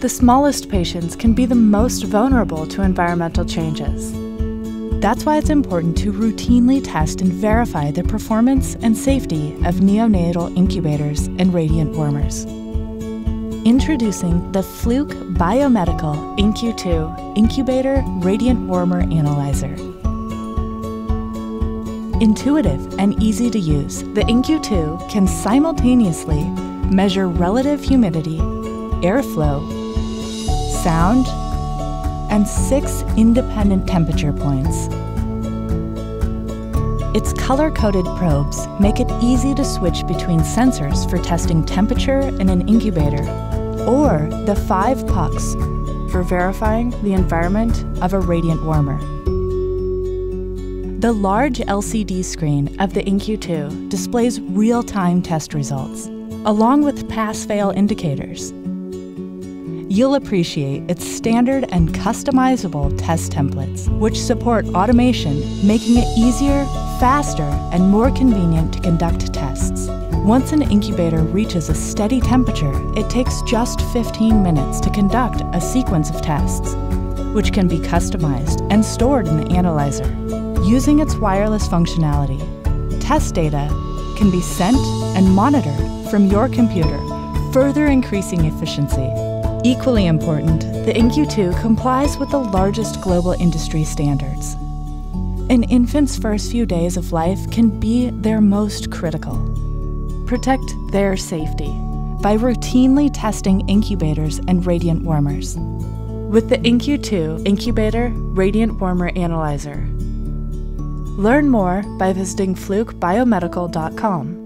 the smallest patients can be the most vulnerable to environmental changes. That's why it's important to routinely test and verify the performance and safety of neonatal incubators and radiant warmers. Introducing the Fluke Biomedical INCU II Incubator Radiant Warmer Analyzer. Intuitive and easy to use, the INCU II can simultaneously measure relative humidity, airflow, sound, and six independent temperature points. Its color-coded probes make it easy to switch between sensors for testing temperature in an incubator or the five pucks for verifying the environment of a radiant warmer. The large LCD screen of the INCU II displays real-time test results, along with pass-fail indicators you'll appreciate its standard and customizable test templates, which support automation, making it easier, faster, and more convenient to conduct tests. Once an incubator reaches a steady temperature, it takes just 15 minutes to conduct a sequence of tests, which can be customized and stored in the analyzer. Using its wireless functionality, test data can be sent and monitored from your computer, further increasing efficiency. Equally important, the INCU II complies with the largest global industry standards. An infant's first few days of life can be their most critical. Protect their safety by routinely testing incubators and radiant warmers. With the INCU II Incubator Radiant Warmer Analyzer. Learn more by visiting flukebiomedical.com.